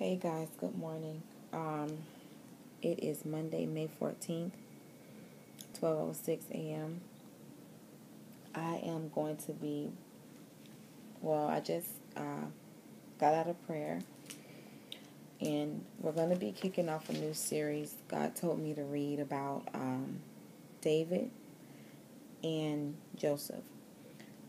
Hey guys, good morning. Um, it is Monday, May 14th, 12.06 a.m. I am going to be, well, I just uh, got out of prayer and we're going to be kicking off a new series. God told me to read about um, David and Joseph.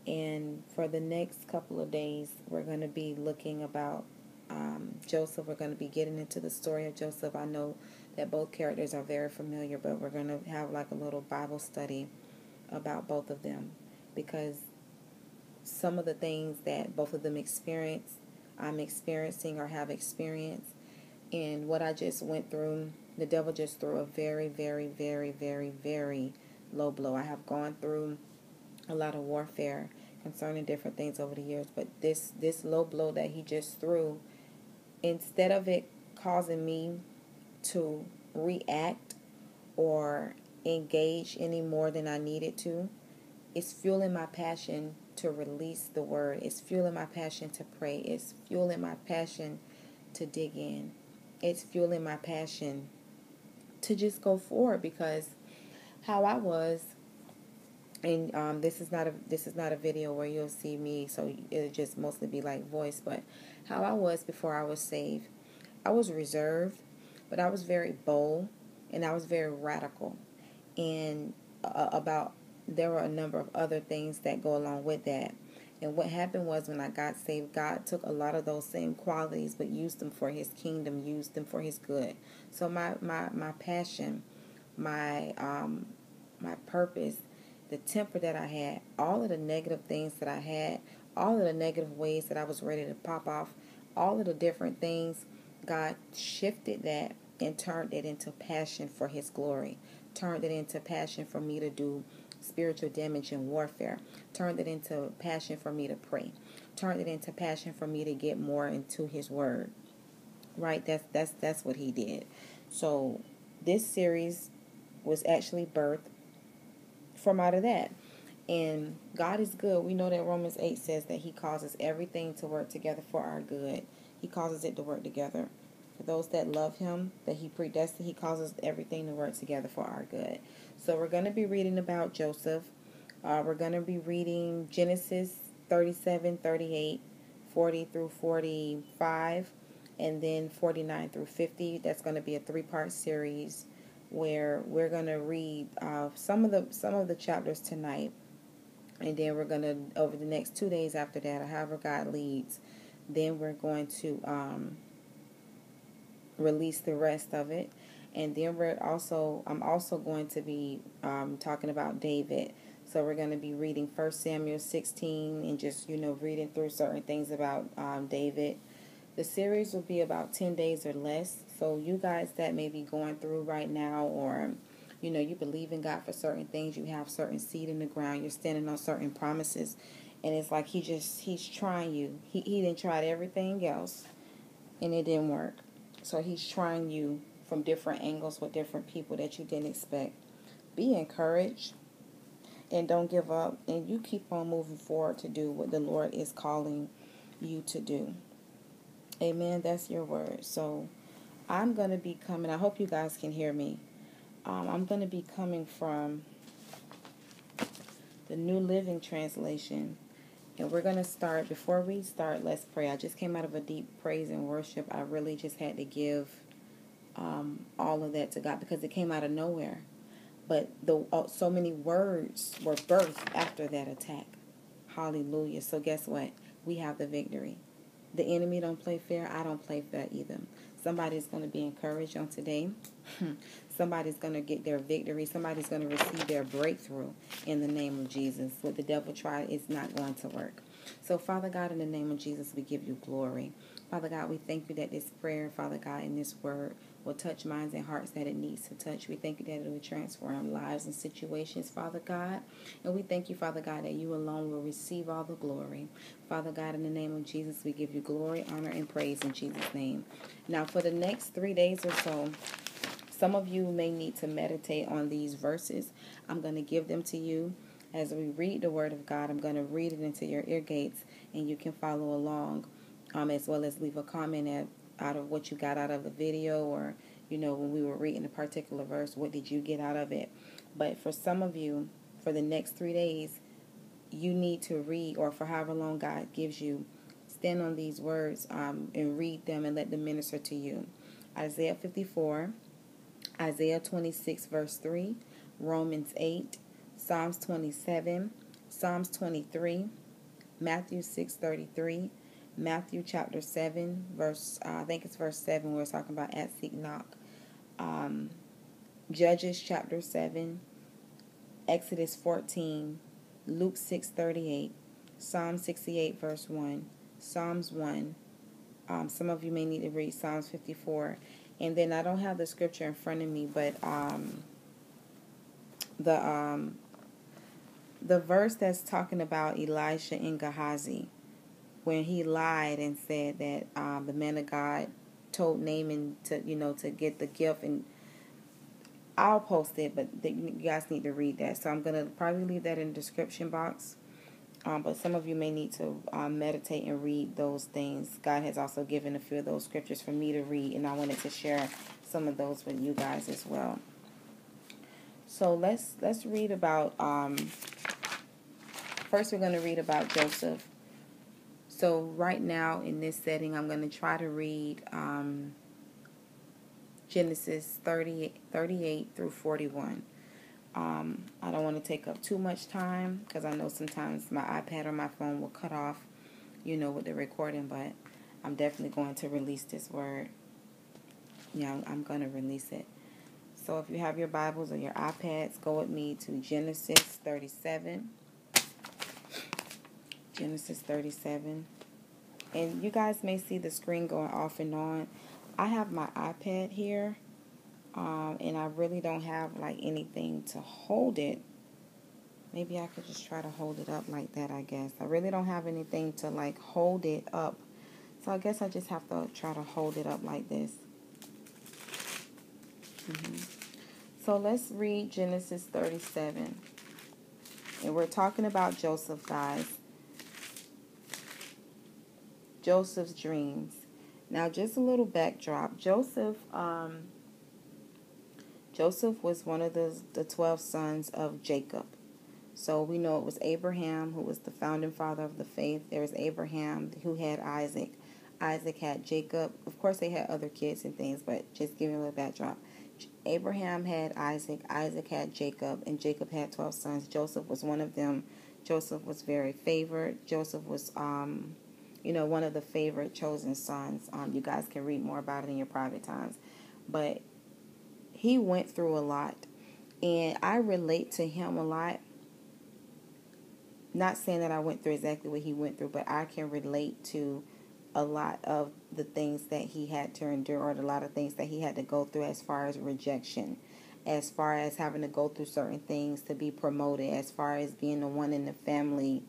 And for the next couple of days, we're going to be looking about um, Joseph. We're going to be getting into the story of Joseph. I know that both characters are very familiar, but we're going to have like a little Bible study about both of them because some of the things that both of them experience, I'm experiencing or have experienced, and what I just went through, the devil just threw a very, very, very, very, very low blow. I have gone through a lot of warfare concerning different things over the years, but this this low blow that he just threw instead of it causing me to react or engage any more than I needed to, it's fueling my passion to release the word. It's fueling my passion to pray. It's fueling my passion to dig in. It's fueling my passion to just go forward because how I was and um, this is not a this is not a video where you'll see me so it'll just mostly be like voice but how I was before I was saved. I was reserved but I was very bold and I was very radical. And uh, about there were a number of other things that go along with that. And what happened was when I got saved God took a lot of those same qualities but used them for his kingdom used them for his good. So my my my passion my um my purpose the temper that I had, all of the negative things that I had, all of the negative ways that I was ready to pop off, all of the different things, God shifted that and turned it into passion for His glory, turned it into passion for me to do spiritual damage and warfare, turned it into passion for me to pray, turned it into passion for me to get more into His Word. Right? That's that's that's what He did. So this series was actually birthed from out of that. And God is good. We know that Romans 8 says that He causes everything to work together for our good. He causes it to work together. For those that love Him, that He predestined, He causes everything to work together for our good. So we're going to be reading about Joseph. Uh, we're going to be reading Genesis 37, 38, 40 through 45, and then 49 through 50. That's going to be a three part series where we're going to read uh, some of the some of the chapters tonight and then we're going to over the next two days after that however god leads then we're going to um, release the rest of it. And then we're also i'm also going to be um, talking about david. So we're going to be reading First samuel 16 and just you know reading through certain things about um, david. The series will be about 10 days or less. So, you guys that may be going through right now, or you know, you believe in God for certain things, you have certain seed in the ground, you're standing on certain promises, and it's like He just, He's trying you. He, he didn't try everything else, and it didn't work. So, He's trying you from different angles with different people that you didn't expect. Be encouraged and don't give up, and you keep on moving forward to do what the Lord is calling you to do. Amen. That's your word. So I'm going to be coming. I hope you guys can hear me. Um, I'm going to be coming from the New Living Translation. And we're going to start, before we start, let's pray. I just came out of a deep praise and worship. I really just had to give um, all of that to God because it came out of nowhere. But the uh, so many words were birthed after that attack. Hallelujah. So guess what? We have the victory. The enemy don't play fair. I don't play fair either. Somebody's going to be encouraged on today. Somebody's going to get their victory. Somebody's going to receive their breakthrough in the name of Jesus. What the devil tried is not going to work. So, Father God, in the name of Jesus, we give you glory. Father God, we thank you that this prayer, Father God, in this word will touch minds and hearts that it needs to touch. We thank you that it will transform lives and situations, Father God. And we thank you, Father God, that you alone will receive all the glory. Father God, in the name of Jesus, we give you glory, honor, and praise in Jesus' name. Now, for the next three days or so, some of you may need to meditate on these verses. I'm going to give them to you as we read the Word of God. I'm going to read it into your ear gates, and you can follow along um, as well as leave a comment at out of what you got out of the video or you know when we were reading a particular verse what did you get out of it but for some of you for the next three days you need to read or for however long god gives you stand on these words um, and read them and let them minister to you isaiah 54 isaiah 26 verse 3 romans 8 psalms 27 psalms 23 matthew 6 33 Matthew chapter 7, verse, uh, I think it's verse 7, We're talking about at seek knock. Um, Judges chapter 7, Exodus 14, Luke 6 38, Psalm 68, verse 1, Psalms 1. Um, some of you may need to read Psalms 54. And then I don't have the scripture in front of me, but um, the um, the verse that's talking about Elisha and Gehazi when he lied and said that um, the man of God told Naaman to, you know, to get the gift and I'll post it, but you guys need to read that. So I'm going to probably leave that in the description box. Um, but some of you may need to um, meditate and read those things. God has also given a few of those scriptures for me to read, and I wanted to share some of those with you guys as well. So let's let's read about. Um, first, we're going to read about Joseph. So right now in this setting, I'm going to try to read um, Genesis 30, 38 through 41. Um, I don't want to take up too much time because I know sometimes my iPad or my phone will cut off, you know, with the recording, but I'm definitely going to release this word. Yeah, I'm going to release it. So if you have your Bibles or your iPads, go with me to Genesis 37. Genesis 37. And you guys may see the screen going off and on. I have my iPad here. Um, and I really don't have like anything to hold it. Maybe I could just try to hold it up like that, I guess. I really don't have anything to like hold it up. So I guess I just have to try to hold it up like this. Mm-hmm. So let's read Genesis 37. And we're talking about Joseph, guys. Joseph's dreams. Now, just a little backdrop. Joseph, um, Joseph was one of the the twelve sons of Jacob. So we know it was Abraham who was the founding father of the faith. There was Abraham who had Isaac. Isaac had Jacob. Of course, they had other kids and things, but just giving a little backdrop. Abraham had Isaac. Isaac had Jacob, and Jacob had twelve sons. Joseph was one of them. Joseph was very favored. Joseph was um, you know, one of the favorite chosen sons. Um, you guys can read more about it in your private times. But he went through a lot. And I relate to him a lot. Not saying that I went through exactly what he went through, but I can relate to a lot of the things that he had to endure or a lot of things that he had to go through as far as rejection as far as having to go through certain things to be promoted as far as being the one in the family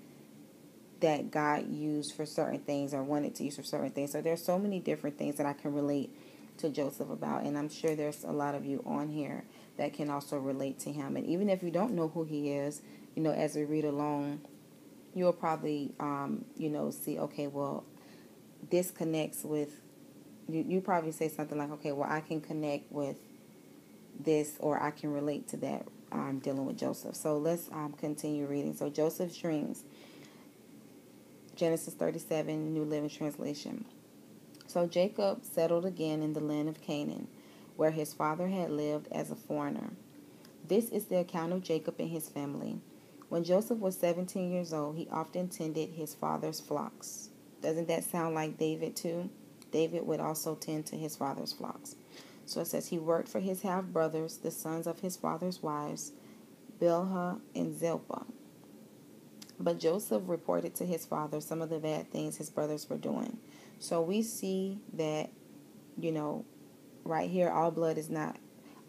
that God used for certain things or wanted to use for certain things. So there's so many different things that I can relate to Joseph about, and I'm sure there's a lot of you on here that can also relate to him. And even if you don't know who he is, you know, as we read along, you'll probably, um, you know, see, okay, well, this connects with. You, you probably say something like, okay, well, I can connect with this, or I can relate to that. Um, dealing with Joseph. So let's um, continue reading. So Joseph's dreams. Genesis 37, New Living Translation. So Jacob settled again in the land of Canaan, where his father had lived as a foreigner. This is the account of Jacob and his family. When Joseph was 17 years old, he often tended his father's flocks. Doesn't that sound like David too? David would also tend to his father's flocks. So it says he worked for his half brothers, the sons of his father's wives, Bilhah and Zilpah. But Joseph reported to his father some of the bad things his brothers were doing. So we see that, you know, right here, all blood is not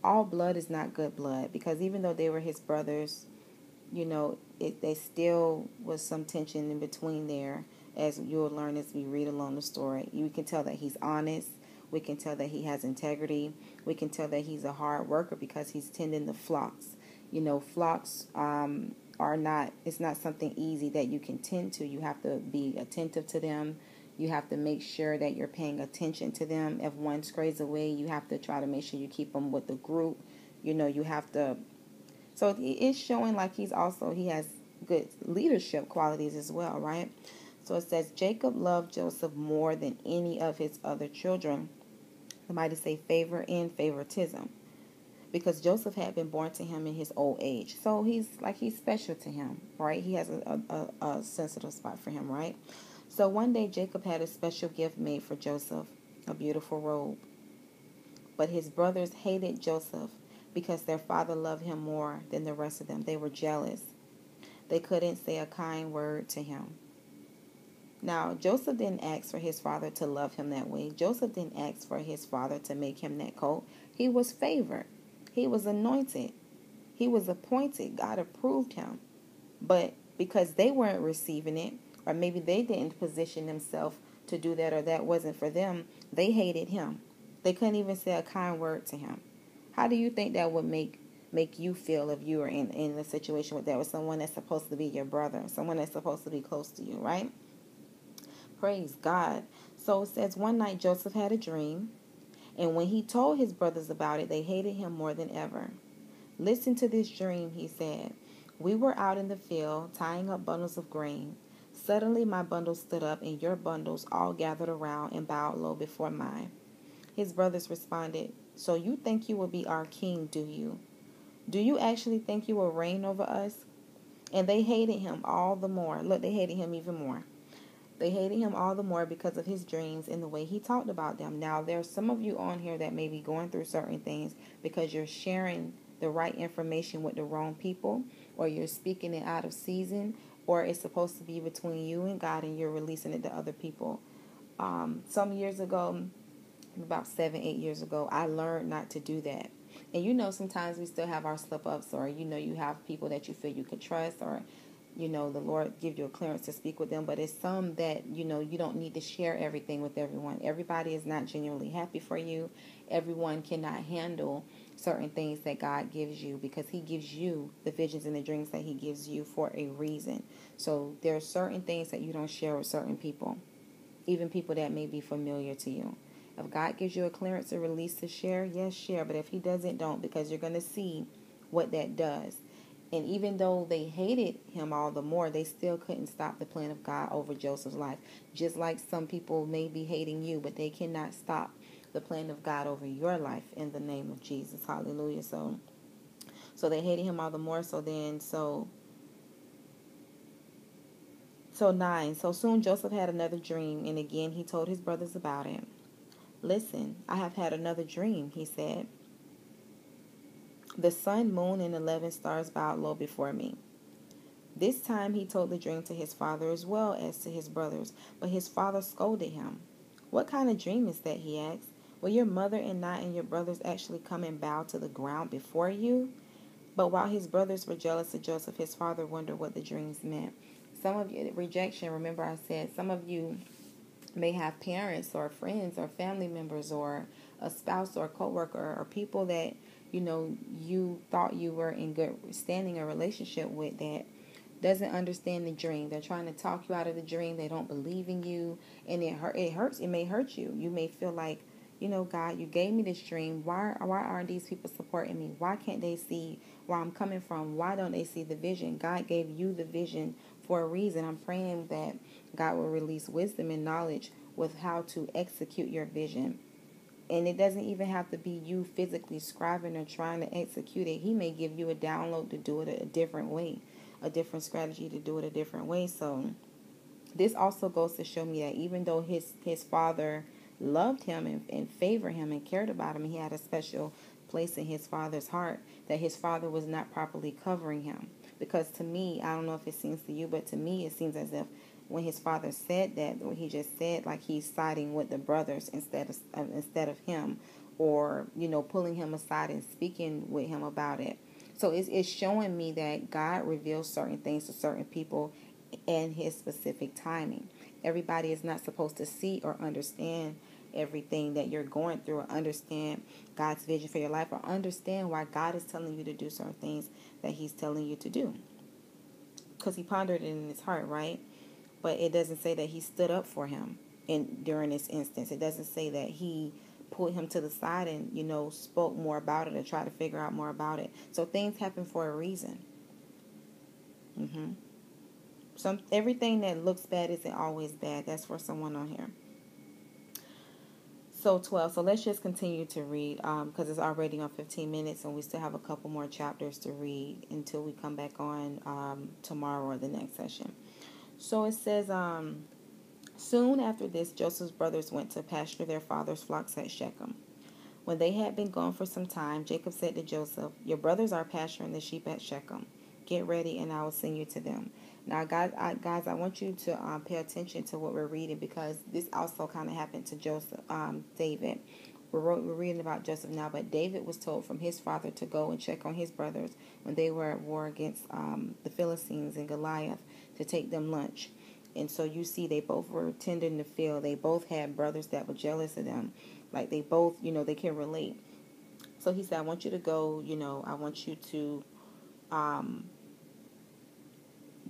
all blood is not good blood because even though they were his brothers, you know, it they still was some tension in between there. As you'll learn as we read along the story, you can tell that he's honest. We can tell that he has integrity. We can tell that he's a hard worker because he's tending the flocks. You know, flocks um, are not it's not something easy that you can tend to you have to be attentive to them You have to make sure that you're paying attention to them. If one strays away, you have to try to make sure you keep them with the group. You know, you have to. So it's showing like he's also, he has good leadership qualities as well, right? So it says Jacob loved Joseph more than any of his other children. Somebody say favor and favoritism. Because Joseph had been born to him in his old age. So he's like he's special to him, right? He has a, a, a sensitive spot for him, right? So one day Jacob had a special gift made for Joseph, a beautiful robe. But his brothers hated Joseph because their father loved him more than the rest of them. They were jealous. They couldn't say a kind word to him. Now, Joseph didn't ask for his father to love him that way. Joseph didn't ask for his father to make him that coat. He was favored. He was anointed. He was appointed. God approved him. But because they weren't receiving it, or maybe they didn't position themselves to do that, or that wasn't for them, they hated him. They couldn't even say a kind word to him. How do you think that would make make you feel if you were in, in a situation with that with someone that's supposed to be your brother, someone that's supposed to be close to you, right? Praise God. So it says one night Joseph had a dream, and when he told his brothers about it, they hated him more than ever. Listen to this dream, he said. We were out in the field tying up bundles of grain. Suddenly my bundle stood up, and your bundles all gathered around and bowed low before mine. His brothers responded, So you think you will be our king, do you? Do you actually think you will reign over us? And they hated him all the more. Look, they hated him even more. They hated him all the more because of his dreams and the way he talked about them. Now, there's some of you on here that may be going through certain things because you're sharing the right information with the wrong people, or you're speaking it out of season, or it's supposed to be between you and God and you're releasing it to other people. Um, some years ago, about seven, eight years ago, I learned not to do that. And you know, sometimes we still have our slip ups, or you know, you have people that you feel you can trust, or you know the lord give you a clearance to speak with them but it's some that you know you don't need to share everything with everyone everybody is not genuinely happy for you everyone cannot handle certain things that god gives you because he gives you the visions and the dreams that he gives you for a reason. So there are certain things that you don't share with certain people even people that may be familiar to you. If god gives you a clearance to release to share yes share. But if he doesn't don't because you're going to see what that does. And even though they hated him all the more, they still couldn't stop the plan of God over Joseph's life. Just like some people may be hating you, but they cannot stop the plan of God over your life in the name of Jesus. Hallelujah. So so they hated him all the more. So then so so nine. So soon Joseph had another dream, and again he told his brothers about it. Listen, I have had another dream, he said. The sun, moon, and eleven stars bowed low before me. This time he told the dream to his father as well as to his brothers, but his father scolded him. What kind of dream is that? he asked. Will your mother and I and your brothers actually come and bow to the ground before you? But while his brothers were jealous of Joseph, his father wondered what the dreams meant. Some of you, rejection, remember I said, some of you may have parents or friends or family members or a spouse or a coworker or people that you know you thought you were in good standing a relationship with that doesn't understand the dream. They're trying to talk you out of the dream. They don't believe in you, and it hurt. It hurts. It may hurt you. You may feel like, you know, God, you gave me this dream. Why? Why aren't these people supporting me? Why can't they see where I'm coming from? Why don't they see the vision? God gave you the vision for a reason. I'm praying that God will release wisdom and knowledge with how to execute your vision. And it doesn't even have to be you physically scribing or trying to execute it. He may give you a download to do it a different way, a different strategy to do it a different way. So this also goes to show me that even though his his father loved him and, and favored him and cared about him, he had a special place in his father's heart that his father was not properly covering him. Because to me, I don't know if it seems to you, but to me, it seems as if when his father said that, what he just said, like he's siding with the brothers instead of uh, instead of him, or you know, pulling him aside and speaking with him about it. So it's it's showing me that God reveals certain things to certain people in His specific timing. Everybody is not supposed to see or understand everything that you're going through or understand God's vision for your life or understand why God is telling you to do certain things that He's telling you to do. Because He pondered it in His heart, right? but it doesn't say that he stood up for him. in during this instance. It doesn't say that he pulled him to the side and you know spoke more about it or tried to figure out more about it. So things happen for a reason. Mhm. Some everything that looks bad isn't always bad. That's for someone on here. So 12. So let's just continue to read because um, it's already on 15 minutes and we still have a couple more chapters to read until we come back on um, tomorrow or the next session. So it says, um, Soon after this, Joseph's brothers went to pasture their father's flocks at Shechem. When they had been gone for some time, Jacob said to Joseph, Your brothers are pasturing the sheep at Shechem. Get ready, and I will send you to them. Now, guys, I, guys, I want you to um, pay attention to what we're reading because this also kind of happened to Joseph, um, David. We're, we're reading about Joseph now, but David was told from his father to go and check on his brothers when they were at war against um, the Philistines and Goliath to take them lunch. And so you see, they both were tending the field. They both had brothers that were jealous of them. Like they both, you know, they can relate. So he said, I want you to go, you know, I want you to um,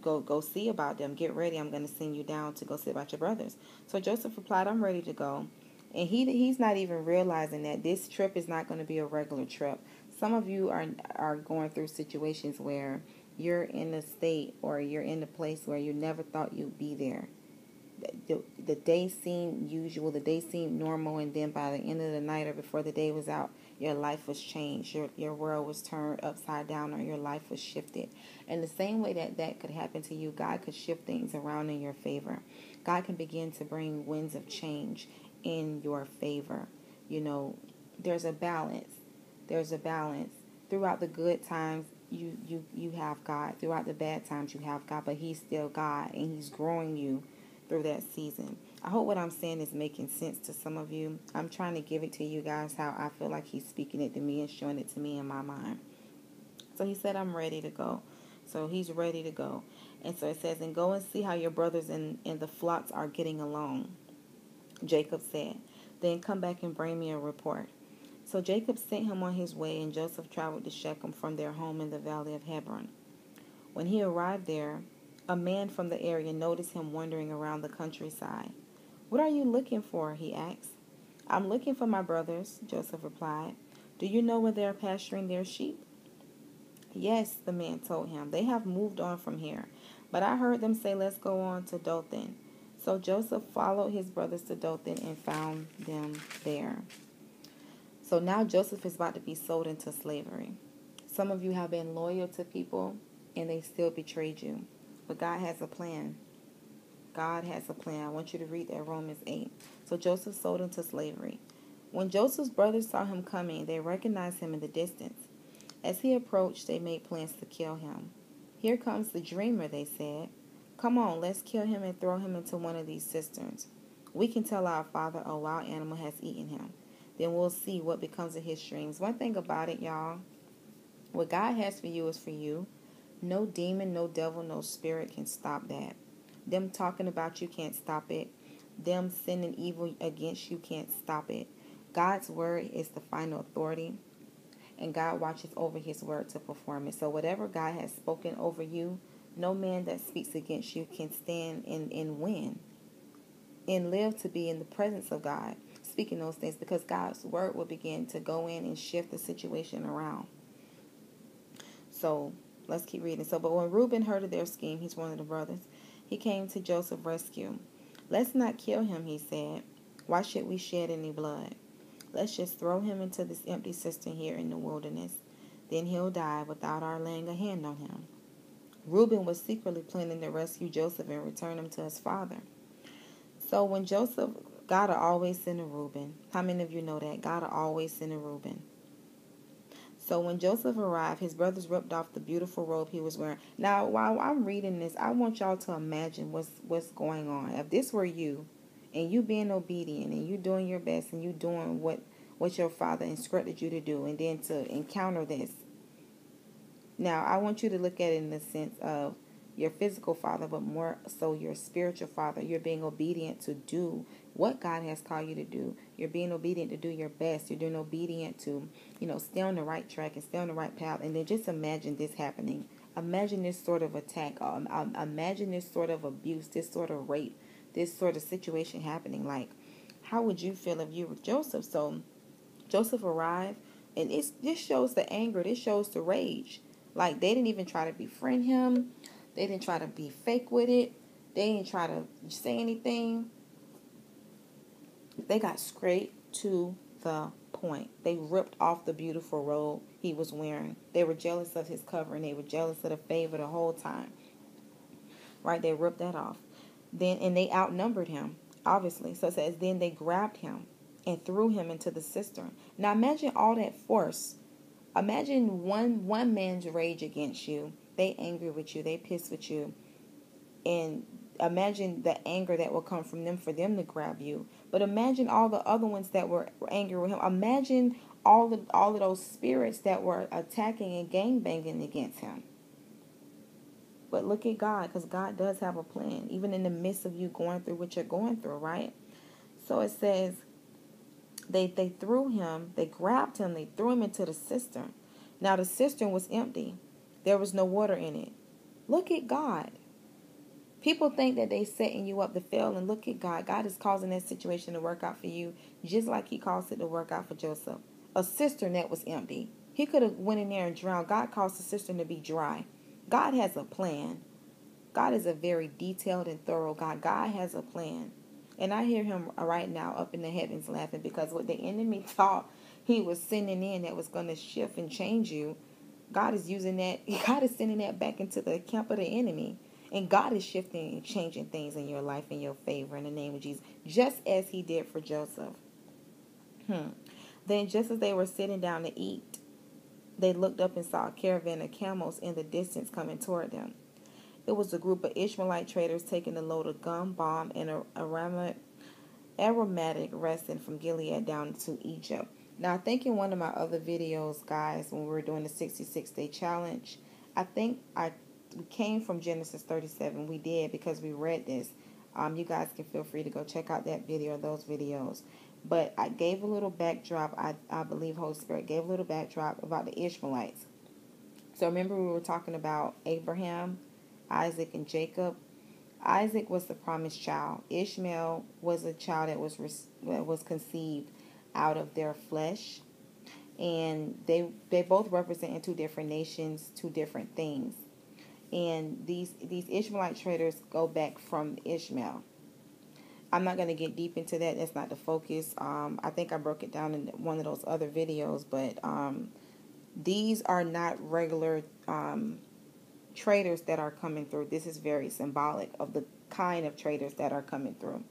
go go see about them. Get ready. I'm going to send you down to go see about your brothers. So Joseph replied, I'm ready to go. And he he's not even realizing that this trip is not going to be a regular trip. Some of you are are going through situations where you're in a state or you're in a place where you never thought you'd be there. The, the day seemed usual, the day seemed normal, and then by the end of the night or before the day was out, your life was changed. Your, your world was turned upside down or your life was shifted. And the same way that that could happen to you, God could shift things around in your favor. God can begin to bring winds of change in your favor. You know, there's a balance. There's a balance. Throughout the good times, you, you, you have God. Throughout the bad times, you have God. But He's still God, and He's growing you through that season. I hope what I'm saying is making sense to some of you. I'm trying to give it to you guys how I feel like He's speaking it to me and showing it to me in my mind. So He said, I'm ready to go. So He's ready to go. And so it says, and go and see how your brothers in, in the flocks are getting along. Jacob said, then come back and bring me a report. So Jacob sent him on his way, and Joseph traveled to Shechem from their home in the valley of Hebron. When he arrived there, a man from the area noticed him wandering around the countryside. What are you looking for? he asked. I'm looking for my brothers, Joseph replied. Do you know where they are pasturing their sheep? Yes, the man told him. They have moved on from here. But I heard them say, Let's go on to Dothan. So Joseph followed his brothers to Dothan and found them there. So now Joseph is about to be sold into slavery. Some of you have been loyal to people and they still betrayed you. But God has a plan. God has a plan. I want you to read that Romans 8. So Joseph sold into slavery. When Joseph's brothers saw him coming, they recognized him in the distance. As he approached, they made plans to kill him. Here comes the dreamer, they said. Come on, let's kill him and throw him into one of these cisterns. We can tell our father oh, a wild animal has eaten him then we'll see what becomes of his dreams. One thing about it, y'all, what God has for you is for you. No demon, no devil, no spirit can stop that. Them talking about you can't stop it. Them sending evil against you can't stop it. God's word is the final authority, and God watches over his word to perform it. So, whatever God has spoken over you, no man that speaks against you can stand and, and win and live to be in the presence of God speaking those things because God's word will begin to go in and shift the situation around. So let's keep reading. So, but when Reuben heard of their scheme, he's one of the brothers, he came to Joseph's rescue. Let's not kill him, he said. Why should we shed any blood? Let's just throw him into this empty cistern here in the wilderness. Then he'll die without our laying a hand on him. Reuben was secretly planning to rescue Joseph and return him to his father. So when Joseph God will always send a Reuben. How many of you know that? God will always send a Reuben. So when Joseph arrived, his brothers ripped off the beautiful robe he was wearing. Now, while I'm reading this, I want y'all to imagine what's what's going on. If this were you, and you being obedient, and you doing your best, and you doing what what your father instructed you to do, and then to encounter this. Now, I want you to look at it in the sense of your physical father, but more so your spiritual father. You're being obedient to do what God has called you to do. You're being obedient to do your best. You're doing obedient to, you know, stay on the right track and stay on the right path. And then just imagine this happening. Imagine this sort of attack. Um, um, imagine this sort of abuse, this sort of rape this sort of situation happening. Like, how would you feel if you were Joseph? So, Joseph arrived, and it's this shows the anger. This shows the rage. Like they didn't even try to befriend him. They didn't try to be fake with it. They didn't try to say anything. They got straight to the point. They ripped off the beautiful robe he was wearing. They were jealous of his cover and They were jealous of the favor the whole time. Right? They ripped that off. Then and they outnumbered him, obviously. So it says then they grabbed him and threw him into the cistern. Now imagine all that force. Imagine one one man's rage against you. They angry with you. They pissed with you. And imagine the anger that will come from them for them to grab you. But imagine all the other ones that were angry with him. Imagine all of all of those spirits that were attacking and gang banging against him. But look at God, because God does have a plan, even in the midst of you going through what you're going through, right? So it says they they threw him, they grabbed him, they threw him into the cistern. Now the cistern was empty. There was no water in it. Look at God. People think that they setting you up to fail, and look at God. God is causing that situation to work out for you, just like He caused it to work out for Joseph. A cistern that was empty. He could have went in there and drowned. God caused the cistern to be dry. God has a plan. God is a very detailed and thorough God. God has a plan. And I hear him right now up in the heavens laughing because what the enemy thought he was sending in that was going to shift and change you, God is using that. God is sending that back into the camp of the enemy. And God is shifting and changing things in your life in your favor in the name of Jesus, just as He did for Joseph. Hmm. Then, just as they were sitting down to eat, they looked up and saw a caravan of camels in the distance coming toward them. It was a group of Ishmaelite traders taking a load of gum, balm, and aromatic, aromatic resin from Gilead down to Egypt. Now, I think in one of my other videos, guys, when we were doing the 66 day challenge, I think I came from Genesis 37. We did because we read this. Um, you guys can feel free to go check out that video those videos. But I gave a little backdrop. I, I believe Holy Spirit gave a little backdrop about the Ishmaelites. So remember we were talking about Abraham, Isaac, and Jacob. Isaac was the promised child. Ishmael was a child that was that was conceived out of their flesh, and they they both represent two different nations, two different things and these these Ishmaelite traders go back from Ishmael. I'm not going to get deep into that. That's not the focus. Um, I think I broke it down in one of those other videos, but um, these are not regular um, traders that are coming through. This is very symbolic of the kind of traders that are coming through.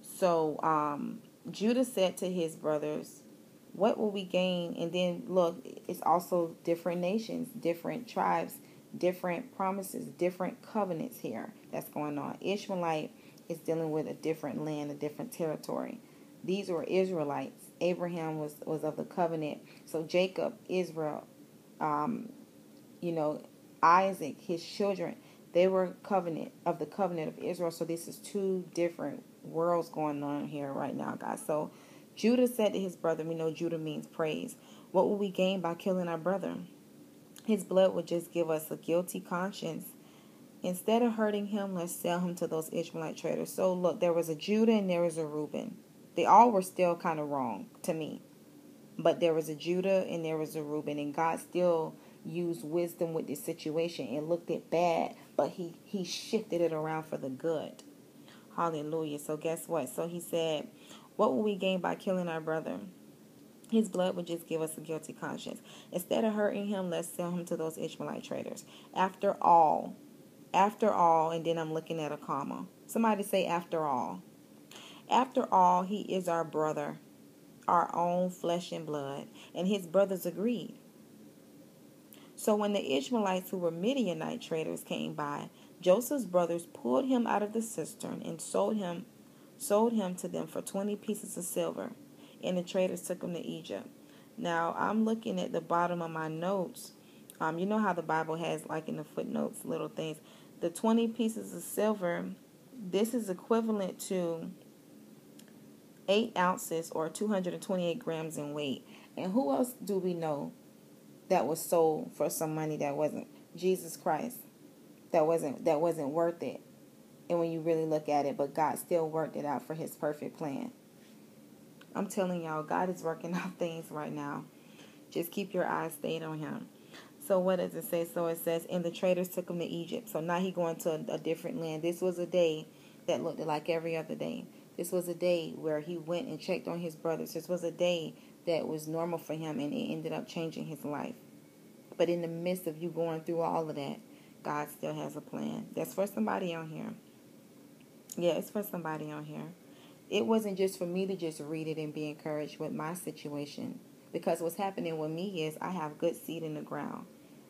So um, Judah said to his brothers, What will we gain? And then look, it's also different nations, different tribes different promises, different covenants here that's going on. Ishmaelite is dealing with a different land, a different territory. These were Israelites. Abraham was, was of the covenant. So Jacob, Israel, um, you know, Isaac, his children, they were covenant of the covenant of Israel. So this is two different worlds going on here right now, guys. So Judah said to his brother, we know Judah means praise. What will we gain by killing our brother? His blood would just give us a guilty conscience. Instead of hurting him, let's sell him to those Ishmaelite traders. So look, there was a Judah and there was a Reuben. They all were still kind of wrong to me. But there was a Judah and there was a Reuben. And God still used wisdom with this situation and looked at bad, but he, he shifted it around for the good. Hallelujah. So guess what? So he said, What will we gain by killing our brother? His blood would just give us a guilty conscience. Instead of hurting him, let's sell him to those Ishmaelite traders. After all, after all, and then I'm looking at a comma. Somebody say, after all. After all, he is our brother, our own flesh and blood. And his brothers agreed. So when the Ishmaelites, who were Midianite traders, came by, Joseph's brothers pulled him out of the cistern and sold him, sold him to them for twenty pieces of silver and the traders took him to Egypt. Now, I'm looking at the bottom of my notes. Um, you know how the Bible has, like in the footnotes, little things. The 20 pieces of silver, this is equivalent to 8 ounces or 228 grams in weight. And who else do we know that was sold for some money that wasn't Jesus Christ? That wasn't that wasn't worth it. And when you really look at it, but God still worked it out for his perfect plan. I'm telling y'all, God is working out things right now. Just keep your eyes stayed on him. So what does it say? So it says, and the traders took him to Egypt. So now he going to a, a different land. This was a day that looked like every other day. This was a day where he went and checked on his brothers. This was a day that was normal for him, and it ended up changing his life. But in the midst of you going through all of that, God still has a plan. That's for somebody on here. Yeah, it's for somebody on here. It wasn't just for me to just read it and be encouraged with my situation. Because what's happening with me is I have good seed in the ground.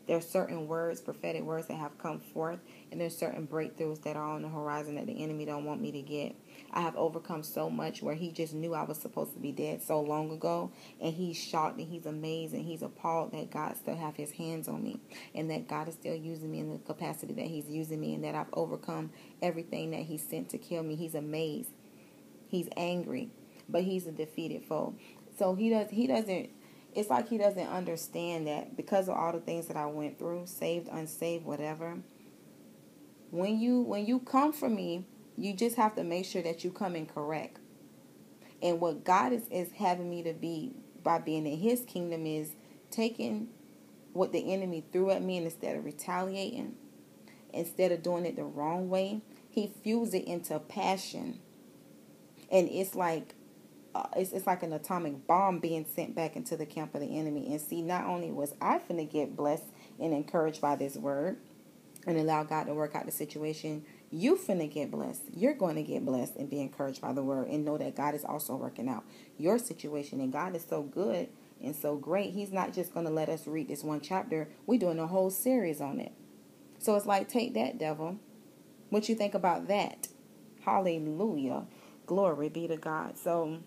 There are certain words, prophetic words that have come forth, and there's certain breakthroughs that are on the horizon that the enemy don't want me to get. I have overcome so much where he just knew I was supposed to be dead so long ago, and he's shocked and he's amazed and he's appalled that God still have his hands on me, and that God is still using me in the capacity that he's using me, and that I've overcome everything that he sent to kill me. He's amazed. He's angry, but he's a defeated foe. So he does he doesn't it's like he doesn't understand that because of all the things that I went through, saved, unsaved, whatever. When you when you come for me, you just have to make sure that you come in correct. And what God is, is having me to be by being in his kingdom is taking what the enemy threw at me and instead of retaliating, instead of doing it the wrong way, he fused it into passion. And it's like uh, it's, it's like an atomic bomb being sent back into the camp of the enemy. And see, not only was I finna get blessed and encouraged by this word and allow God to work out the situation, you finna get blessed. You're going to get blessed and be encouraged by the word and know that God is also working out your situation. And God is so good and so great. He's not just going to let us read this one chapter. We're doing a whole series on it. So it's like, take that, devil. What you think about that? Hallelujah. Glory be to God. So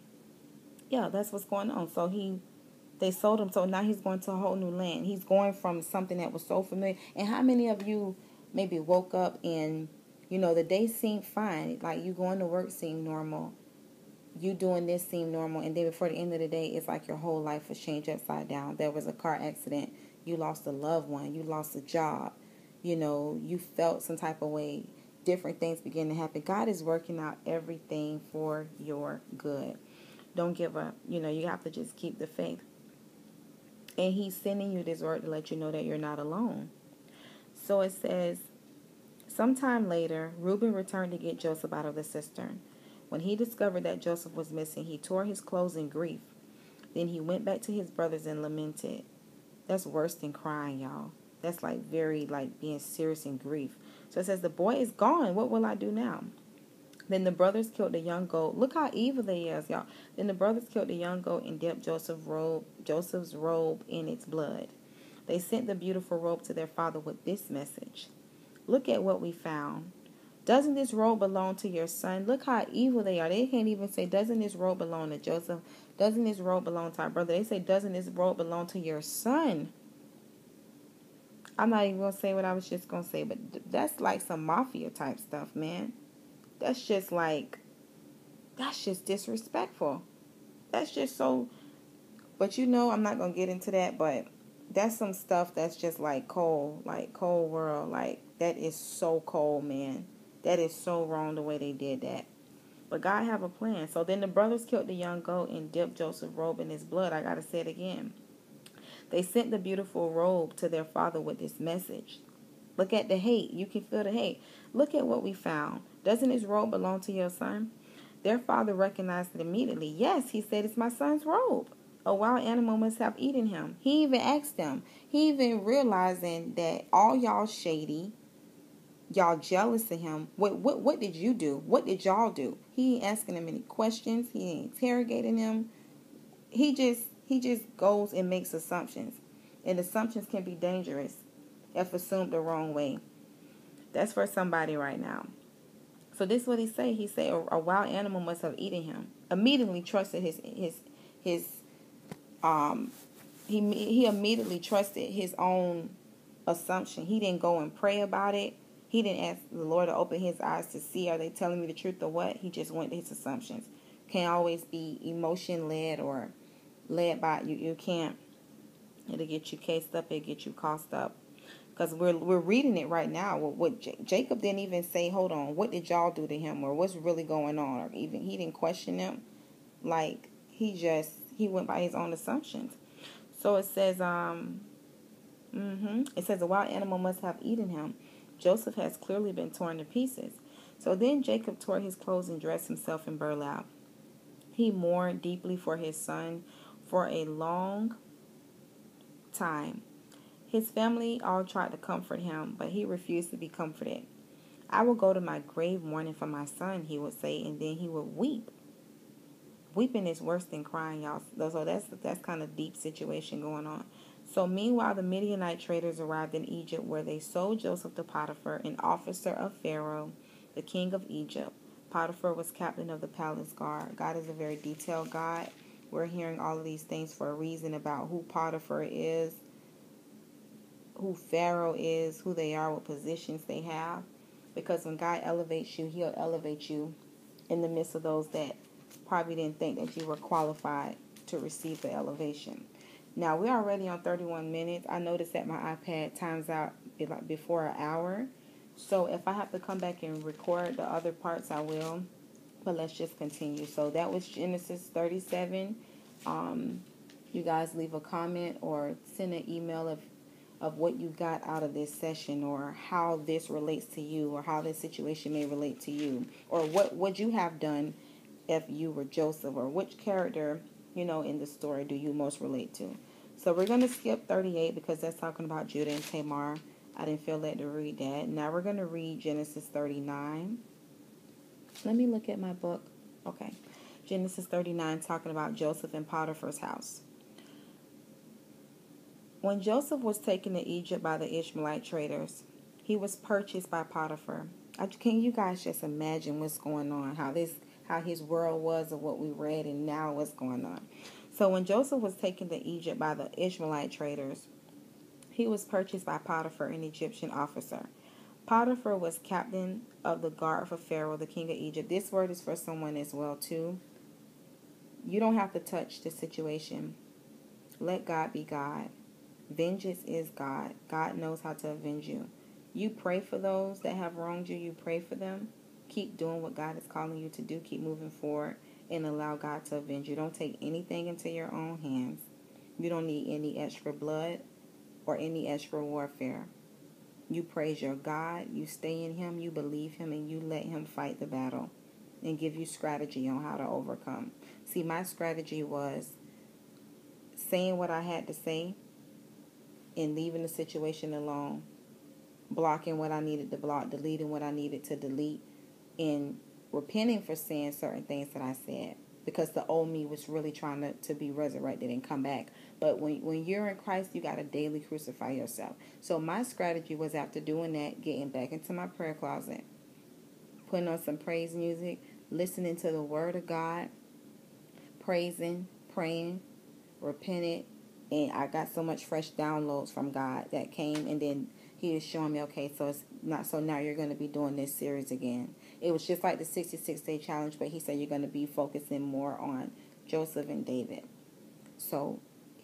yeah, that's what's going on. So he they sold him so now he's going to a whole new land. He's going from something that was so familiar. And how many of you maybe woke up and you know the day seemed fine, like you going to work seemed normal. You doing this seemed normal, and then before the end of the day, it's like your whole life was changed upside down. There was a car accident, you lost a loved one, you lost a job, you know, you felt some type of way. Different things begin to happen. God is working out everything for your good. Don't give up. You know, you have to just keep the faith. And he's sending you this word to let you know that you're not alone. So it says, Sometime later, Reuben returned to get Joseph out of the cistern. When he discovered that Joseph was missing, he tore his clothes in grief. Then he went back to his brothers and lamented. That's worse than crying, y'all. That's like very like being serious in grief. So it says, The boy is gone. What will I do now? Then the brothers killed the young goat. Look how evil they is, y'all. Then the brothers killed the young goat and dipped Joseph's robe, Joseph's robe in its blood. They sent the beautiful robe to their father with this message. Look at what we found. Doesn't this robe belong to your son? Look how evil they are. They can't even say, Doesn't this robe belong to Joseph? Doesn't this robe belong to our brother? They say, Doesn't this robe belong to your son? I'm not even going to say what I was just going to say, but that's like some mafia type stuff, man. That's just like, that's just disrespectful. That's just so. But you know, I'm not gonna get into that. But that's some stuff that's just like cold, like cold world. Like that is so cold, man. That is so wrong the way they did that. But God have a plan. So then the brothers killed the young goat and dipped Joseph's robe in his blood. I gotta say it again. They sent the beautiful robe to their father with this message. Look at the hate. You can feel the hate. Look at what we found. Doesn't his robe belong to your son? Their father recognized it immediately. Yes, he said, It's my son's robe. A wild animal must have eaten him. He even asked them. He even realizing that all y'all shady, y'all jealous of him. What what what did you do? What did y'all do? He ain't asking him any questions. He ain't interrogating him. He just he just goes and makes assumptions. And assumptions can be dangerous if assumed the wrong way. That's for somebody right now. So this is what he say. He said a, a wild animal must have eaten him. Immediately trusted his his his um he he immediately trusted his own assumption. He didn't go and pray about it. He didn't ask the Lord to open his eyes to see are they telling me the truth or what. He just went to his assumptions. Can't always be emotion led or led by you. You can't. It'll get you cased up. It'll get you cost up. Because we're we're reading it right now. What, what J- Jacob didn't even say, "Hold on, what did y'all do to him?" or "What's really going on?" or even he didn't question them. Like he just he went by his own assumptions. So it says, um, mm-hmm, it says a wild animal must have eaten him. Joseph has clearly been torn to pieces. So then Jacob tore his clothes and dressed himself in burlap. He mourned deeply for his son for a long time. His family all tried to comfort him, but he refused to be comforted. I will go to my grave mourning for my son, he would say, and then he would weep. Weeping is worse than crying, y'all. So that's that's kind of deep situation going on. So meanwhile, the Midianite traders arrived in Egypt, where they sold Joseph to Potiphar, an officer of Pharaoh, the king of Egypt. Potiphar was captain of the palace guard. God is a very detailed God. We're hearing all of these things for a reason about who Potiphar is, who Pharaoh is, who they are, what positions they have. Because when God elevates you, He'll elevate you in the midst of those that probably didn't think that you were qualified to receive the elevation. Now we're already on 31 minutes. I noticed that my iPad times out before an hour. So if I have to come back and record the other parts, I will. But let's just continue. So that was Genesis 37. Um, you guys leave a comment or send an email of of what you got out of this session or how this relates to you or how this situation may relate to you or what would you have done if you were Joseph or which character, you know, in the story do you most relate to. So we're going to skip 38 because that's talking about Judah and Tamar. I didn't feel led to read that. Now we're going to read Genesis 39. Let me look at my book. Okay. Genesis 39 talking about Joseph and Potiphar's house. When Joseph was taken to Egypt by the Ishmaelite traders, he was purchased by Potiphar. Can you guys just imagine what's going on? How this, how his world was, of what we read, and now what's going on. So when Joseph was taken to Egypt by the Ishmaelite traders, he was purchased by Potiphar, an Egyptian officer. Potiphar was captain of the guard for Pharaoh, the king of Egypt. This word is for someone as well too. You don't have to touch the situation. Let God be God. Vengeance is God. God knows how to avenge you. You pray for those that have wronged you. You pray for them. Keep doing what God is calling you to do. Keep moving forward and allow God to avenge you. Don't take anything into your own hands. You don't need any extra blood or any extra warfare. You praise your God, you stay in Him, you believe Him, and you let Him fight the battle and give you strategy on how to overcome. See, my strategy was saying what I had to say and leaving the situation alone, blocking what I needed to block, deleting what I needed to delete, and repenting for saying certain things that I said because the old me was really trying to, to be resurrected and come back. But when when you're in Christ, you got to daily crucify yourself. So my strategy was after doing that, getting back into my prayer closet, putting on some praise music, listening to the word of God, praising, praying, repented, and I got so much fresh downloads from God that came and then he is showing me, okay, so it's not so now you're going to be doing this series again. It was just like the 66 day challenge, but he said you're going to be focusing more on Joseph and David. So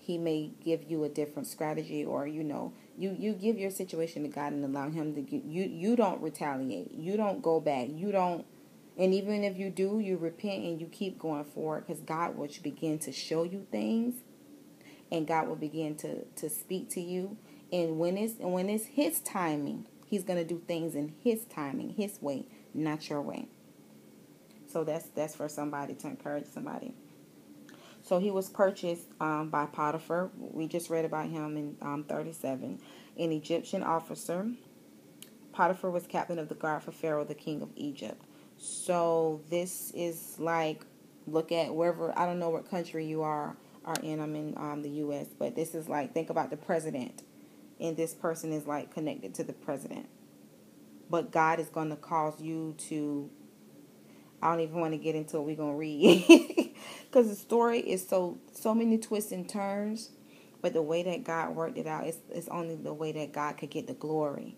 he may give you a different strategy or you know you you give your situation to god and allow him to you you don't retaliate you don't go back you don't and even if you do you repent and you keep going forward because god will begin to show you things and god will begin to to speak to you and when it's when it's his timing he's to do things in his timing his way not your way so that's that's for somebody to encourage somebody so he was purchased um, by Potiphar. We just read about him in um, 37. An Egyptian officer. Potiphar was captain of the guard for Pharaoh, the king of Egypt. So this is like, look at wherever, I don't know what country you are, are in. I'm in um, the U.S., but this is like, think about the president. And this person is like connected to the president. But God is going to cause you to I don't even want to get into what we're gonna read because the story is so so many twists and turns. But the way that God worked it out is it's only the way that God could get the glory.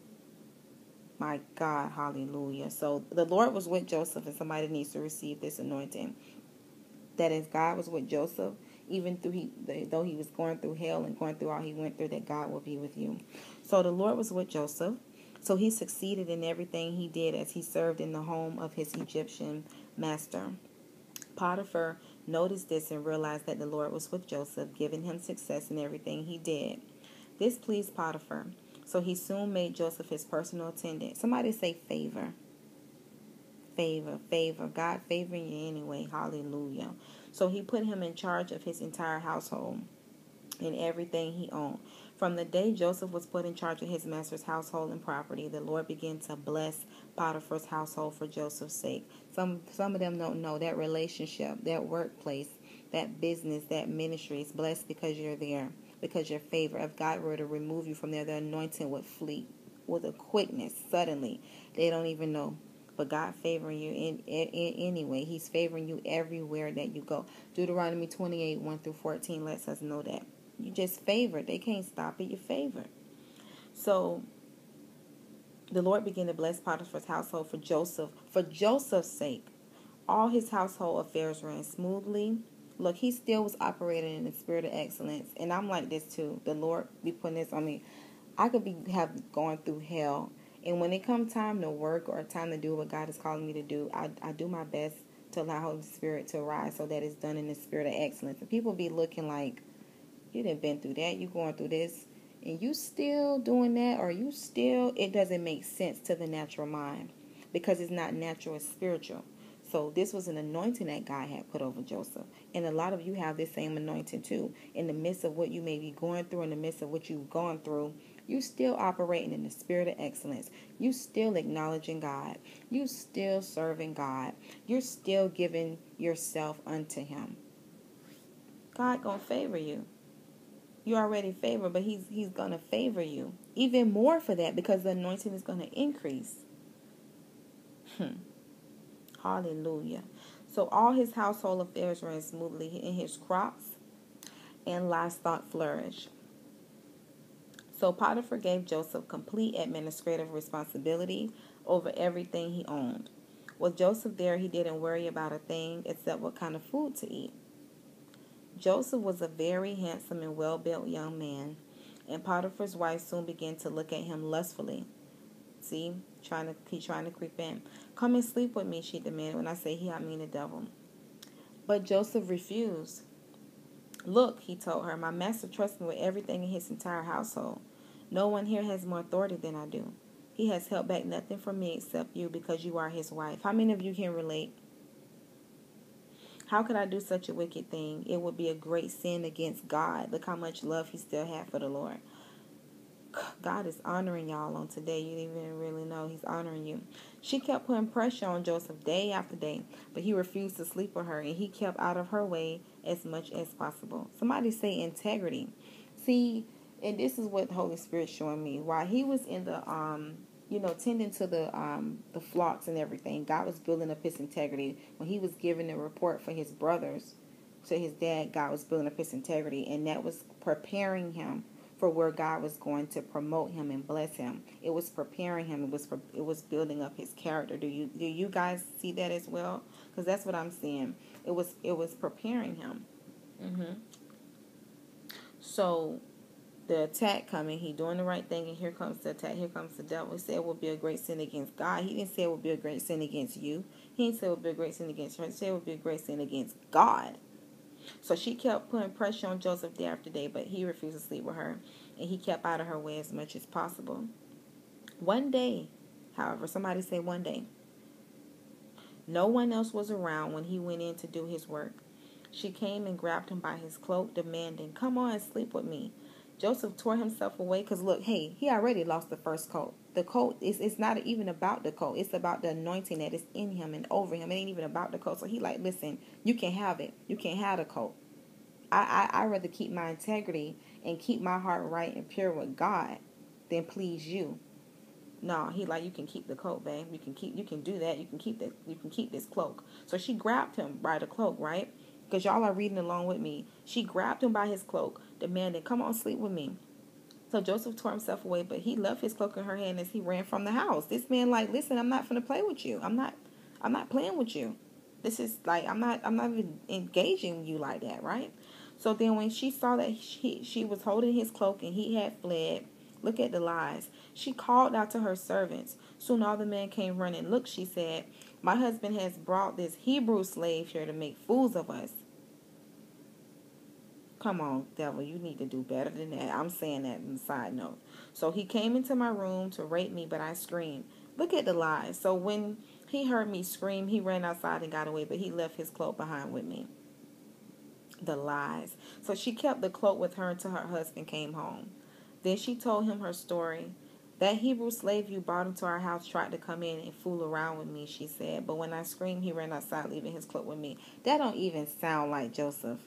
My God, hallelujah. So the Lord was with Joseph, and somebody needs to receive this anointing. That as God was with Joseph, even through he though he was going through hell and going through all he went through, that God will be with you. So the Lord was with Joseph. So he succeeded in everything he did as he served in the home of his Egyptian master. Potiphar noticed this and realized that the Lord was with Joseph, giving him success in everything he did. This pleased Potiphar. So he soon made Joseph his personal attendant. Somebody say favor. Favor, favor. God favoring you anyway. Hallelujah. So he put him in charge of his entire household and everything he owned. From the day Joseph was put in charge of his master's household and property, the Lord began to bless Potiphar's household for Joseph's sake. Some some of them don't know that relationship, that workplace, that business, that ministry is blessed because you're there, because your favor. If God were to remove you from there, the anointing would flee with a quickness suddenly. They don't even know. But God favoring you in, in, in anyway. He's favoring you everywhere that you go. Deuteronomy 28, 1 through 14 lets us know that. You just favored. They can't stop it. You favored. So the Lord began to bless Potiphar's household for Joseph, for Joseph's sake. All his household affairs ran smoothly. Look, he still was operating in the spirit of excellence. And I'm like this too. The Lord be putting this on me. I could be have gone through hell. And when it comes time to work or time to do what God is calling me to do, I, I do my best to allow Holy Spirit to rise so that it's done in the spirit of excellence. And people be looking like, you didn't been through that. You going through this, and you still doing that, or you still. It doesn't make sense to the natural mind because it's not natural; it's spiritual. So this was an anointing that God had put over Joseph. And a lot of you have this same anointing too. In the midst of what you may be going through, in the midst of what you've gone through, you still operating in the spirit of excellence. You still acknowledging God. You still serving God. You're still giving yourself unto him. God gonna favor you you already favor, but he's he's gonna favor you even more for that because the anointing is gonna increase. Hmm. Hallelujah. So all his household affairs ran smoothly, and his crops and livestock flourished. So Potiphar gave Joseph complete administrative responsibility over everything he owned. With Joseph there, he didn't worry about a thing except what kind of food to eat. Joseph was a very handsome and well built young man, and Potiphar's wife soon began to look at him lustfully. See, trying to he trying to creep in. Come and sleep with me, she demanded. When I say he, I mean the devil. But Joseph refused. Look, he told her, my master trusts me with everything in his entire household. No one here has more authority than I do. He has held back nothing from me except you because you are his wife. How many of you can relate? How could I do such a wicked thing? It would be a great sin against God. Look how much love he still had for the Lord. God is honoring y'all on today. You didn't even really know he's honoring you. She kept putting pressure on Joseph day after day, but he refused to sleep with her and he kept out of her way as much as possible. Somebody say integrity. See, and this is what the Holy Spirit showing me. While he was in the um you know, tending to the um, the flocks and everything. God was building up his integrity. When he was giving a report for his brothers to his dad, God was building up his integrity, and that was preparing him for where God was going to promote him and bless him. It was preparing him. It was it was building up his character. Do you do you guys see that as well? Because that's what I'm seeing. It was it was preparing him. Mm-hmm. So the attack coming, he doing the right thing, and here comes the attack. Here comes the devil. He said it would be a great sin against God. He didn't say it would be a great sin against you. He didn't say it would be a great sin against her. He said it would be a great sin against God. So she kept putting pressure on Joseph day after day, but he refused to sleep with her, and he kept out of her way as much as possible. One day, however, somebody say one day, no one else was around when he went in to do his work. She came and grabbed him by his cloak, demanding, Come on, sleep with me. Joseph tore himself away because look, hey, he already lost the first coat. The coat is it's not even about the coat. It's about the anointing that is in him and over him. It ain't even about the coat. So he like, listen, you can't have it. You can't have the coat. I, I I rather keep my integrity and keep my heart right and pure with God than please you. No, he like you can keep the coat, babe. You can keep you can do that. You can keep that you can keep this cloak. So she grabbed him by the cloak, right? Because y'all are reading along with me. She grabbed him by his cloak demanded, Come on, sleep with me. So Joseph tore himself away, but he left his cloak in her hand as he ran from the house. This man, like, listen, I'm not gonna play with you. I'm not I'm not playing with you. This is like I'm not I'm not even engaging you like that, right? So then when she saw that she, she was holding his cloak and he had fled, look at the lies. She called out to her servants. Soon all the men came running. Look, she said, my husband has brought this Hebrew slave here to make fools of us. Come on, devil, you need to do better than that. I'm saying that in side note. So he came into my room to rape me, but I screamed. Look at the lies. So when he heard me scream, he ran outside and got away, but he left his cloak behind with me. The lies. So she kept the cloak with her until her husband came home. Then she told him her story. That Hebrew slave you brought into our house tried to come in and fool around with me, she said. But when I screamed, he ran outside, leaving his cloak with me. That don't even sound like Joseph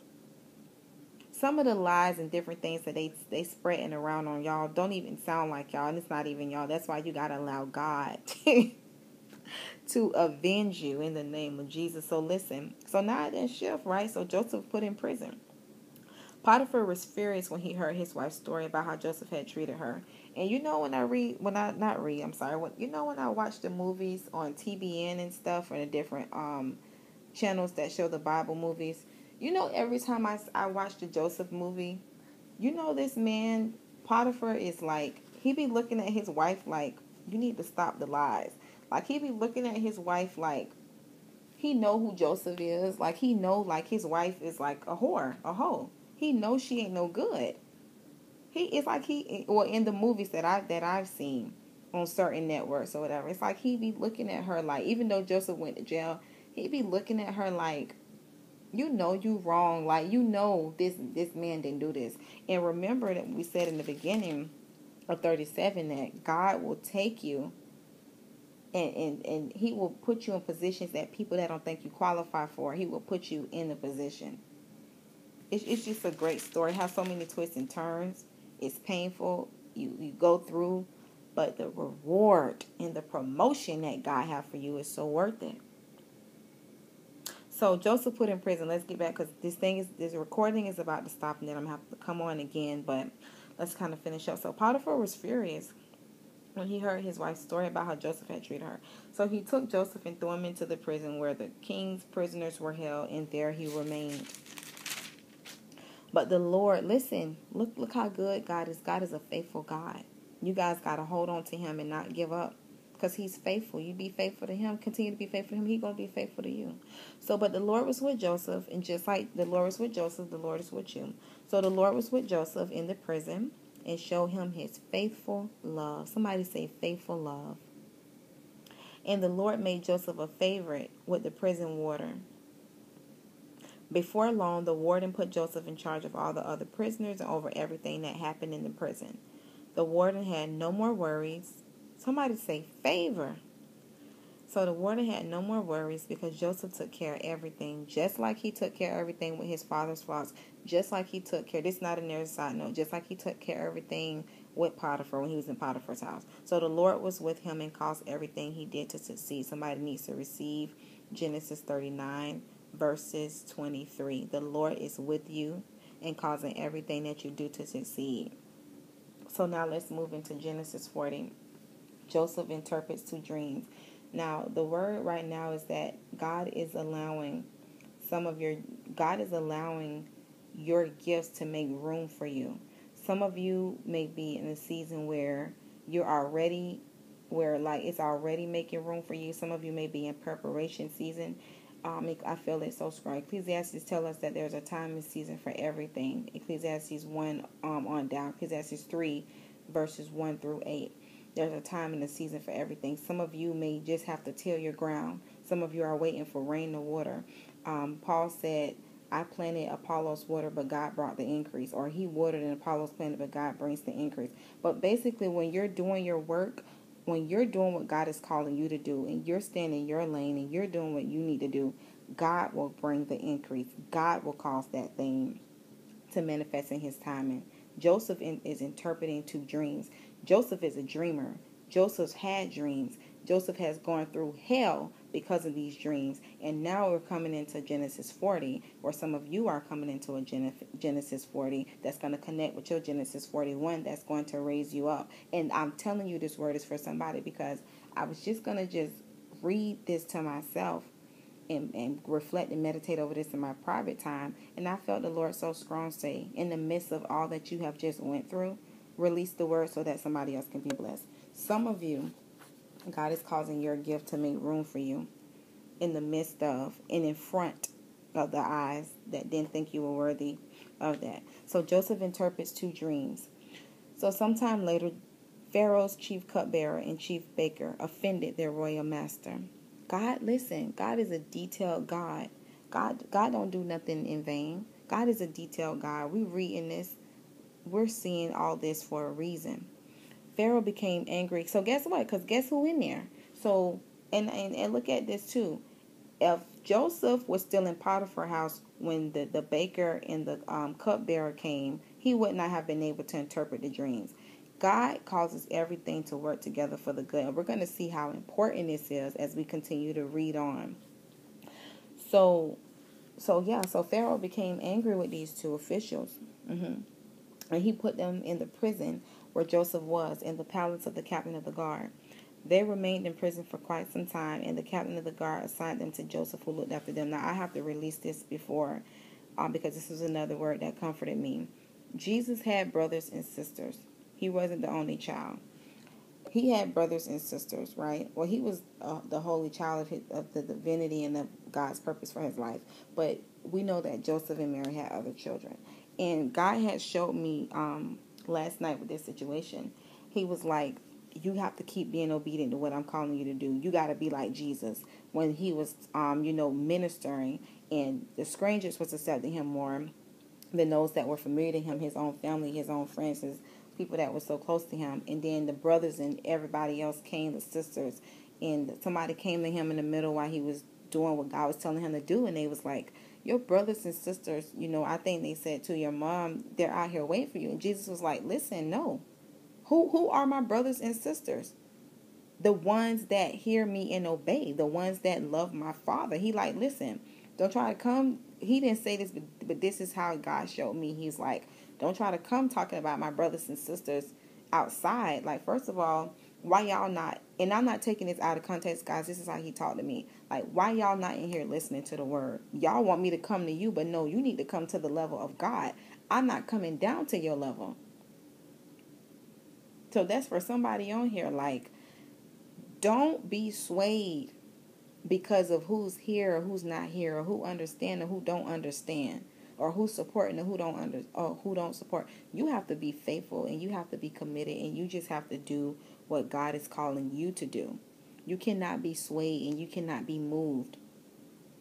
some of the lies and different things that they they spreading around on y'all don't even sound like y'all, and it's not even y'all. That's why you gotta allow God to avenge you in the name of Jesus. So listen. So now it then shift, right? So Joseph put in prison. Potiphar was furious when he heard his wife's story about how Joseph had treated her. And you know when I read, when I not read, I'm sorry. When, you know when I watch the movies on TBN and stuff, or the different um channels that show the Bible movies you know, every time I, I watch the Joseph movie, you know, this man, Potiphar, is like, he be looking at his wife like, you need to stop the lies. Like, he be looking at his wife like, he know who Joseph is. Like, he know, like, his wife is like a whore, a hoe. He knows she ain't no good. He it's like he or in the movies that I that I've seen on certain networks or whatever. It's like he be looking at her like even though Joseph went to jail, he be looking at her like you know you wrong like you know this this man didn't do this and remember that we said in the beginning of 37 that god will take you and, and and he will put you in positions that people that don't think you qualify for he will put you in the position it's, it's just a great story it has so many twists and turns it's painful you you go through but the reward and the promotion that god have for you is so worth it so Joseph put in prison. Let's get back because this thing is this recording is about to stop, and then I'm gonna have to come on again. But let's kind of finish up. So Potiphar was furious when he heard his wife's story about how Joseph had treated her. So he took Joseph and threw him into the prison where the king's prisoners were held, and there he remained. But the Lord, listen, look, look how good God is. God is a faithful God. You guys got to hold on to Him and not give up because he's faithful. You be faithful to him, continue to be faithful to him, he's going to be faithful to you. So, but the Lord was with Joseph, and just like the Lord was with Joseph, the Lord is with you. So the Lord was with Joseph in the prison and showed him his faithful love. Somebody say faithful love. And the Lord made Joseph a favorite with the prison warden. Before long, the warden put Joseph in charge of all the other prisoners and over everything that happened in the prison. The warden had no more worries Somebody say favor. So the warden had no more worries because Joseph took care of everything, just like he took care of everything with his father's flocks, just like he took care. This is not a narrative side note. Just like he took care of everything with Potiphar when he was in Potiphar's house. So the Lord was with him and caused everything he did to succeed. Somebody needs to receive Genesis 39 verses 23. The Lord is with you and causing everything that you do to succeed. So now let's move into Genesis 40 Joseph interprets two dreams. Now, the word right now is that God is allowing some of your, God is allowing your gifts to make room for you. Some of you may be in a season where you're already, where like it's already making room for you. Some of you may be in preparation season. Um, I feel it so strong. Ecclesiastes tell us that there's a time and season for everything. Ecclesiastes 1 um, on down. Ecclesiastes 3 verses 1 through 8. There's a time and a season for everything. Some of you may just have to till your ground. Some of you are waiting for rain to water. Um, Paul said, I planted Apollos water, but God brought the increase. Or he watered and Apollos planted, but God brings the increase. But basically, when you're doing your work, when you're doing what God is calling you to do, and you're standing your lane and you're doing what you need to do, God will bring the increase. God will cause that thing to manifest in his timing. Joseph is interpreting two dreams. Joseph is a dreamer. Joseph's had dreams. Joseph has gone through hell because of these dreams. And now we're coming into Genesis 40, or some of you are coming into a Genesis 40 that's going to connect with your Genesis 41 that's going to raise you up. And I'm telling you this word is for somebody because I was just going to just read this to myself and, and reflect and meditate over this in my private time. And I felt the Lord so strong say, in the midst of all that you have just went through, release the word so that somebody else can be blessed. Some of you, God is causing your gift to make room for you in the midst of and in front of the eyes that didn't think you were worthy of that. So Joseph interprets two dreams. So sometime later, Pharaoh's chief cupbearer and chief baker offended their royal master. God, listen, God is a detailed God. God, God don't do nothing in vain. God is a detailed God. We reading this, we're seeing all this for a reason. Pharaoh became angry. So guess what? Because guess who in there? So and, and and look at this too. If Joseph was still in Potiphar's house when the, the baker and the um, cupbearer came, he would not have been able to interpret the dreams. God causes everything to work together for the good. And we're going to see how important this is as we continue to read on. So, so yeah, so Pharaoh became angry with these two officials. Mm-hmm. And he put them in the prison where Joseph was, in the palace of the captain of the guard. They remained in prison for quite some time, and the captain of the guard assigned them to Joseph, who looked after them. Now, I have to release this before, um, because this is another word that comforted me. Jesus had brothers and sisters. He wasn't the only child. He had brothers and sisters, right? Well, he was uh, the holy child of, his, of the divinity and of God's purpose for his life. But we know that Joseph and Mary had other children. And God had showed me um, last night with this situation. He was like, you have to keep being obedient to what I'm calling you to do. You got to be like Jesus when he was, um, you know, ministering, and the strangers was accepting him more than those that were familiar to him, his own family, his own friends, his people that were so close to him. And then the brothers and everybody else came, the sisters, and somebody came to him in the middle while he was doing what God was telling him to do, and they was like, "Your brothers and sisters, you know, I think they said to your mom, they're out here waiting for you." And Jesus was like, "Listen, no." Who who are my brothers and sisters? The ones that hear me and obey, the ones that love my father. He like, listen, don't try to come. He didn't say this, but, but this is how God showed me. He's like, don't try to come talking about my brothers and sisters outside. Like, first of all, why y'all not? And I'm not taking this out of context, guys. This is how he talked to me. Like, why y'all not in here listening to the word? Y'all want me to come to you, but no, you need to come to the level of God. I'm not coming down to your level. So that's for somebody on here. Like, don't be swayed because of who's here or who's not here or who understand or who don't understand or who's supporting and who don't under or who don't support. You have to be faithful and you have to be committed and you just have to do what God is calling you to do. You cannot be swayed and you cannot be moved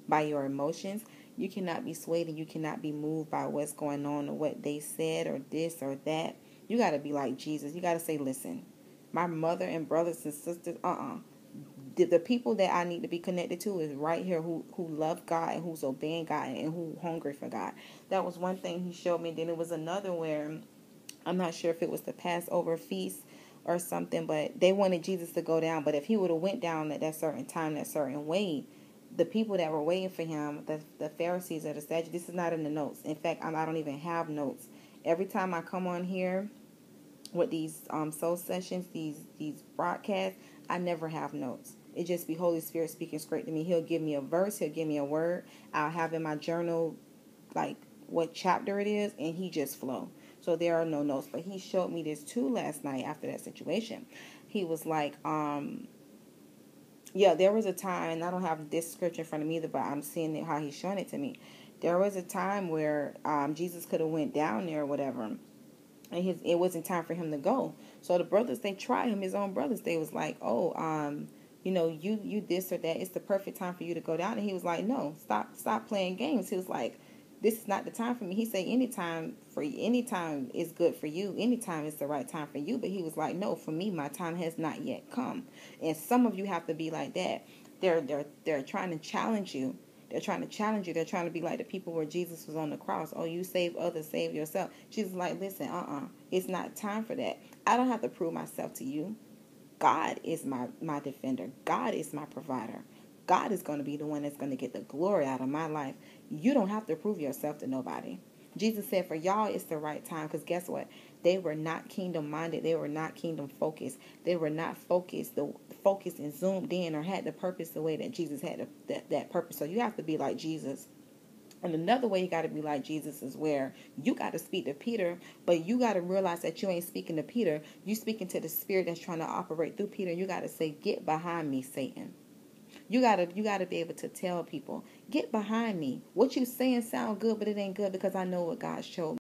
by your emotions. You cannot be swayed and you cannot be moved by what's going on or what they said or this or that. You got to be like Jesus. You got to say, listen, my mother and brothers and sisters, uh uh-uh. uh the, the people that I need to be connected to is right here who, who love God and who's obeying God and who hungry for God. That was one thing he showed me. Then it was another where I'm not sure if it was the Passover feast or something, but they wanted Jesus to go down. But if he would have went down at that certain time, that certain way, the people that were waiting for him, the, the Pharisees or the Sadducees, this is not in the notes. In fact, I don't even have notes. Every time I come on here, with these um, soul sessions, these these broadcasts, I never have notes. It just be Holy Spirit speaking straight to me. He'll give me a verse, he'll give me a word. I'll have in my journal like what chapter it is, and he just flow. So there are no notes. But he showed me this too last night after that situation. He was like, um, yeah, there was a time, and I don't have this scripture in front of me either, but I'm seeing how he's showing it to me. There was a time where um, Jesus could have went down there or whatever and his it wasn't time for him to go. So the brothers they tried him, his own brothers, they was like, Oh, um, you know, you you this or that, it's the perfect time for you to go down. And he was like, No, stop stop playing games. He was like, This is not the time for me. He said anytime for you, anytime is good for you, anytime is the right time for you. But he was like, No, for me, my time has not yet come. And some of you have to be like that. They're they're they're trying to challenge you they're trying to challenge you. They're trying to be like the people where Jesus was on the cross. Oh, you save others, save yourself. Jesus like, listen, uh-uh. It's not time for that. I don't have to prove myself to you. God is my, my defender. God is my provider. God is going to be the one that's going to get the glory out of my life. You don't have to prove yourself to nobody. Jesus said, for y'all, it's the right time. Because guess what? They were not kingdom minded. They were not kingdom focused. They were not focused, the focused and zoomed in or had the purpose the way that Jesus had that, that purpose. So you have to be like Jesus. And another way you got to be like Jesus is where you got to speak to Peter, but you got to realize that you ain't speaking to Peter. You speaking to the spirit that's trying to operate through Peter. You got to say, "Get behind me, Satan." You gotta you gotta be able to tell people, "Get behind me." What you saying sound good, but it ain't good because I know what God showed me.